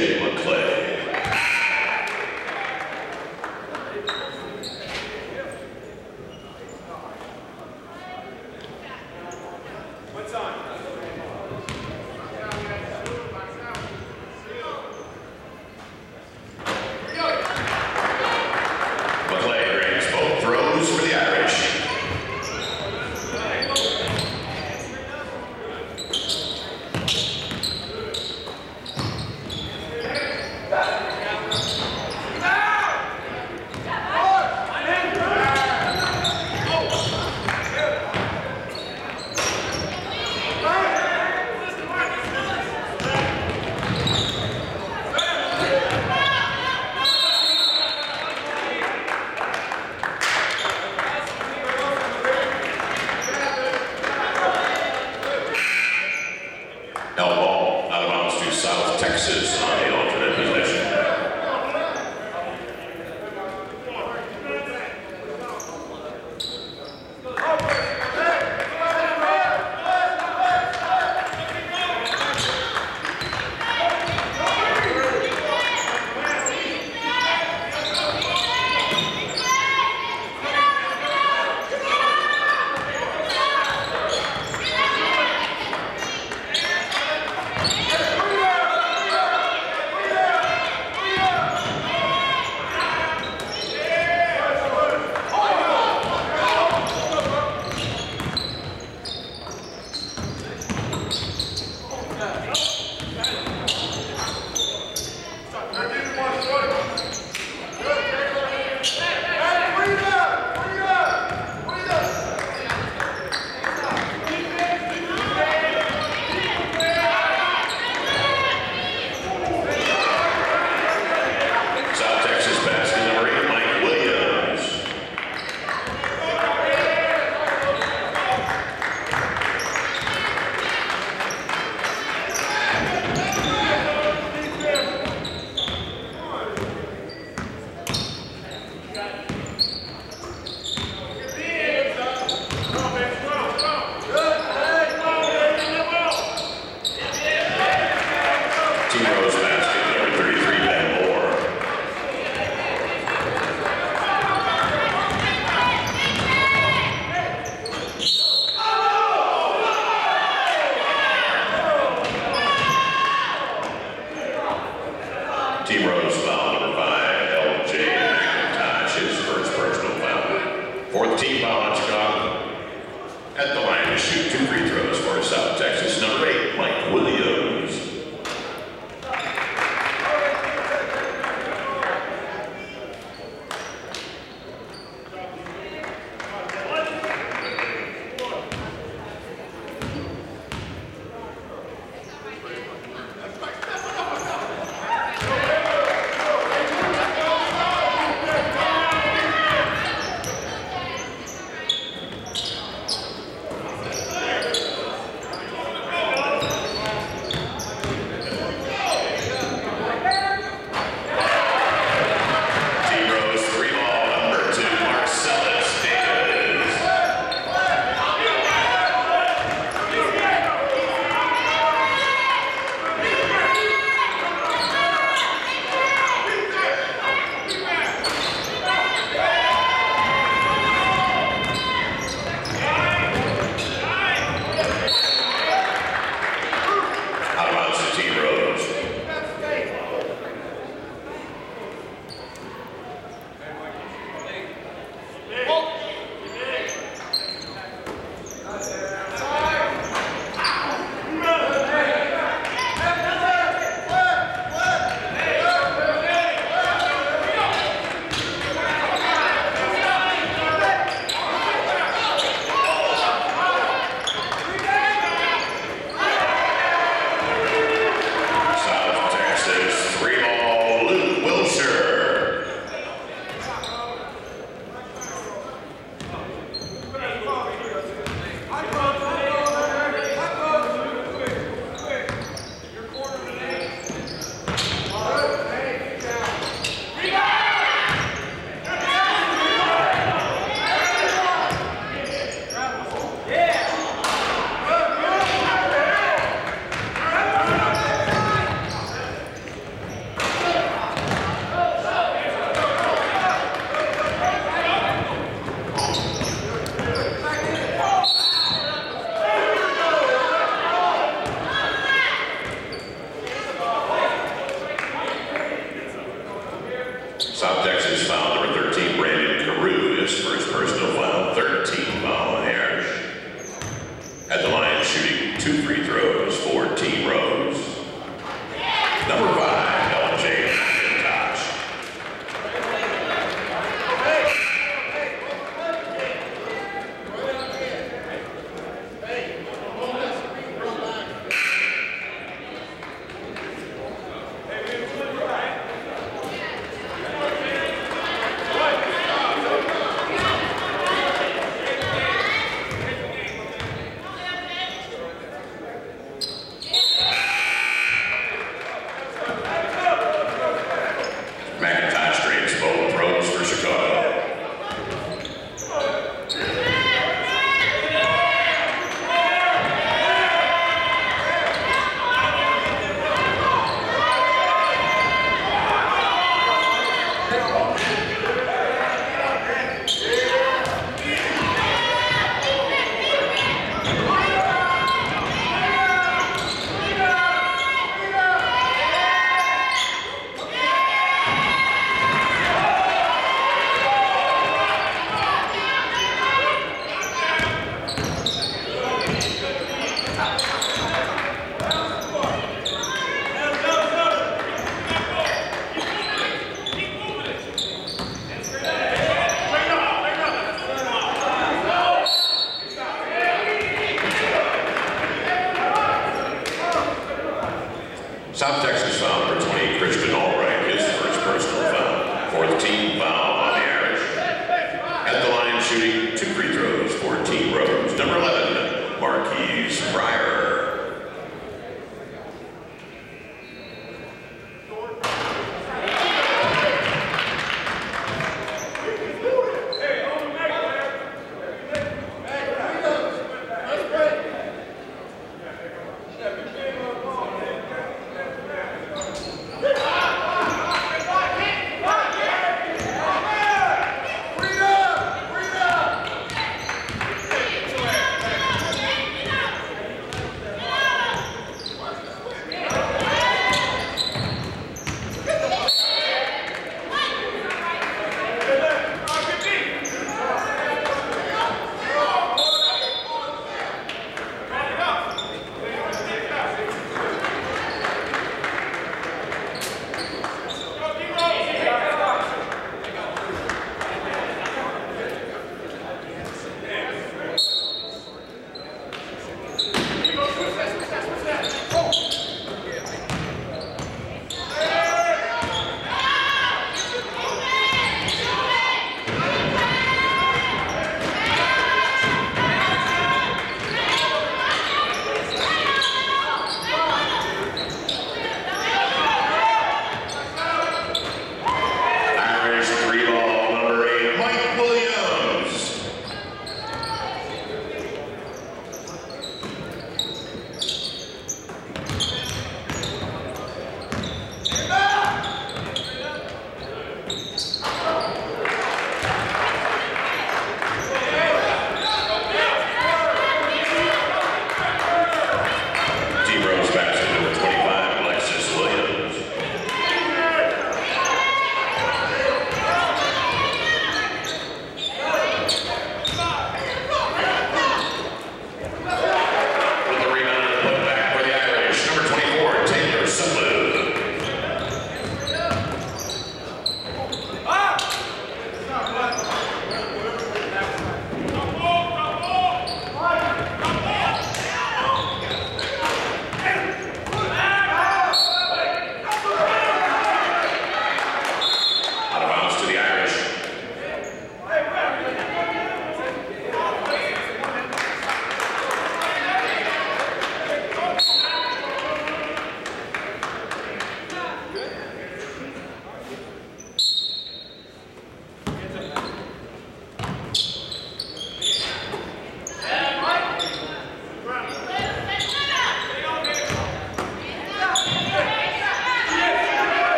zero,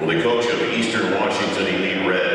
Will the coach of Eastern Washington, Elite Red,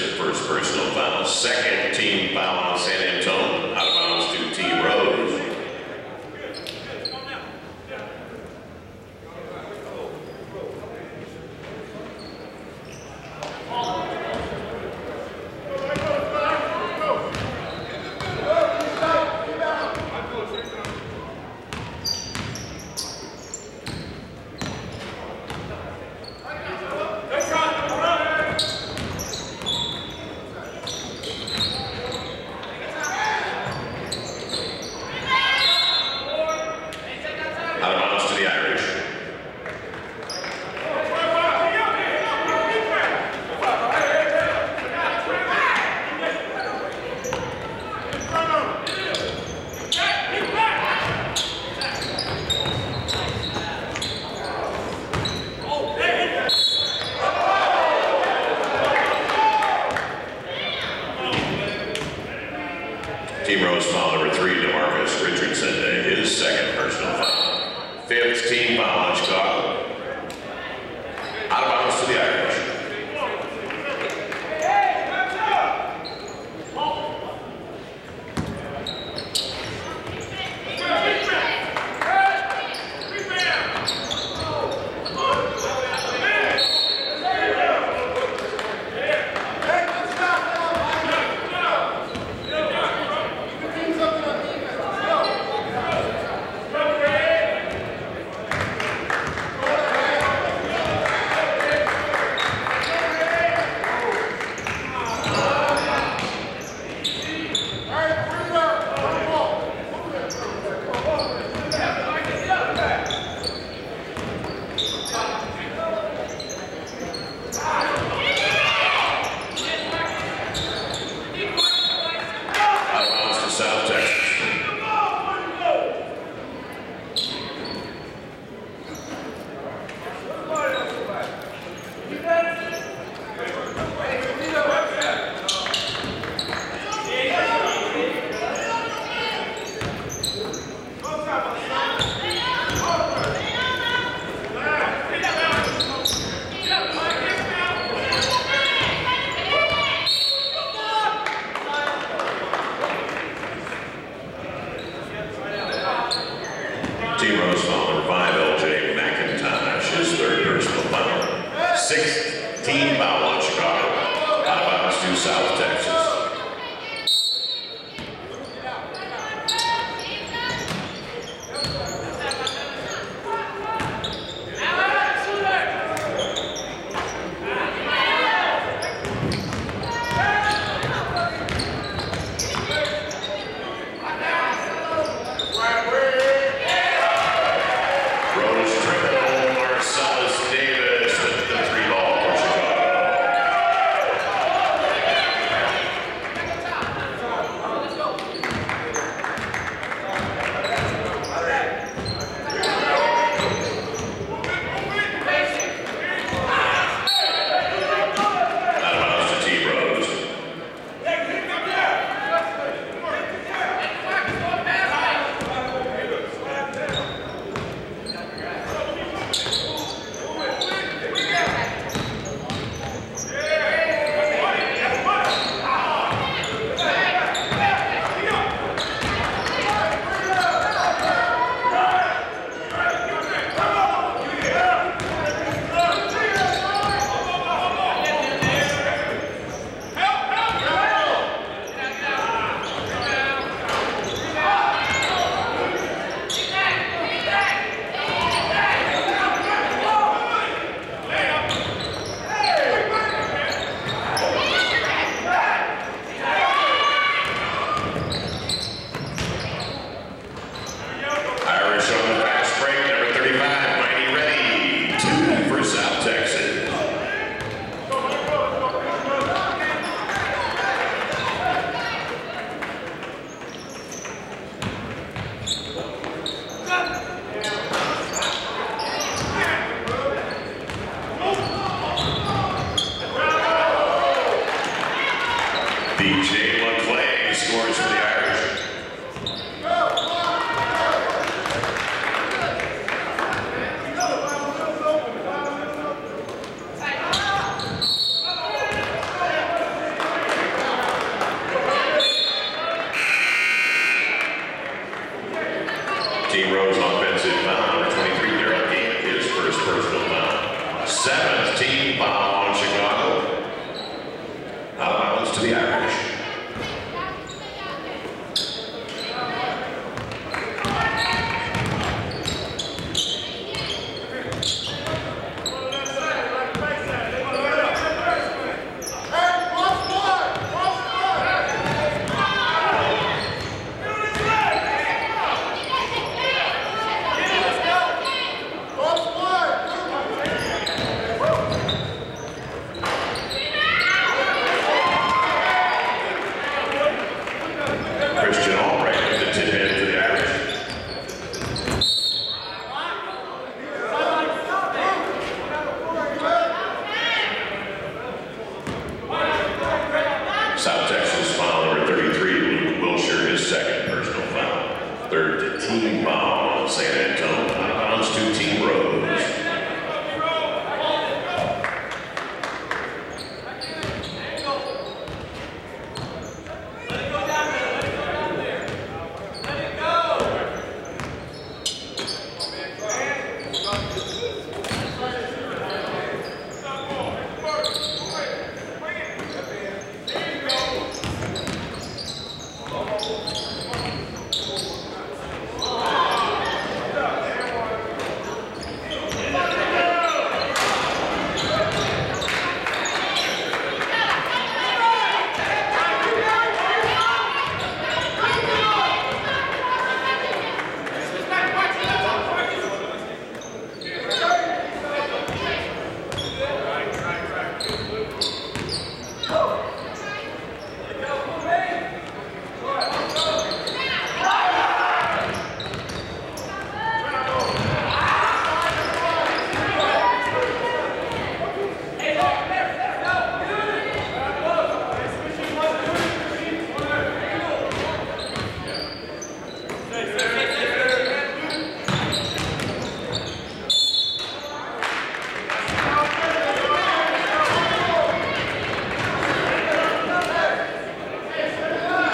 His first personal foul. Second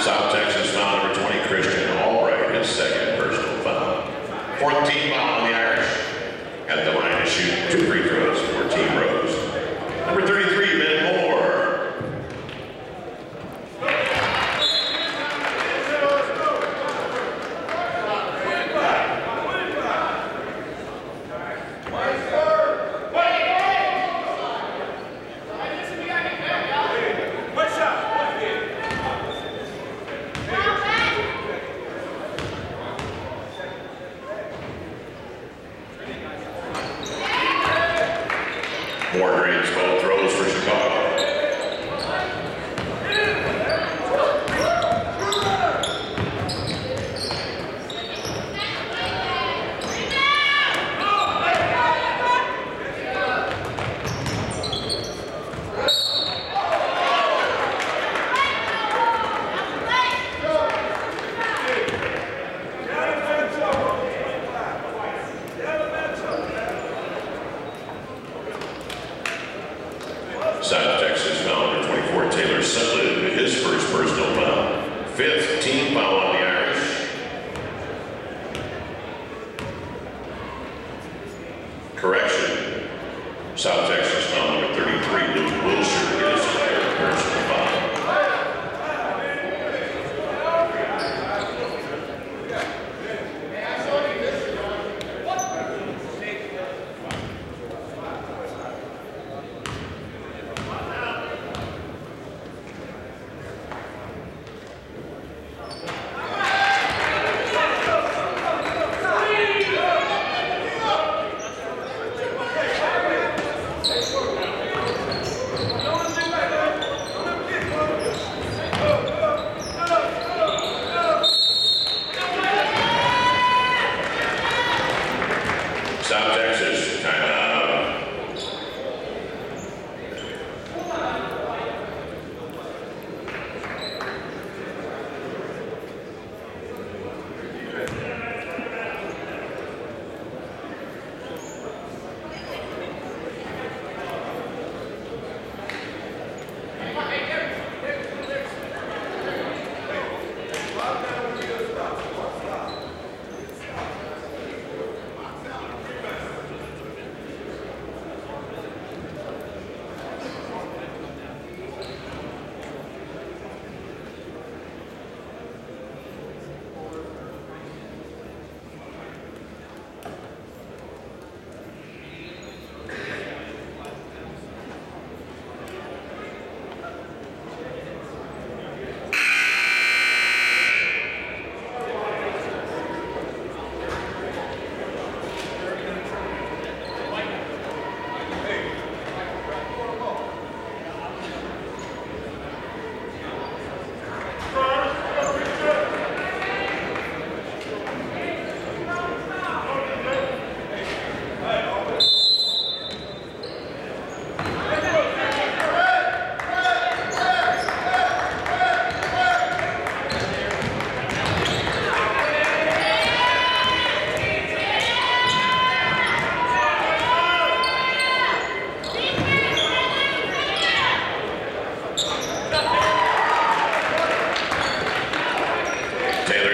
South Texas founder 20 Christian Albright, his second personal foul. 14 foul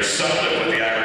yourself with the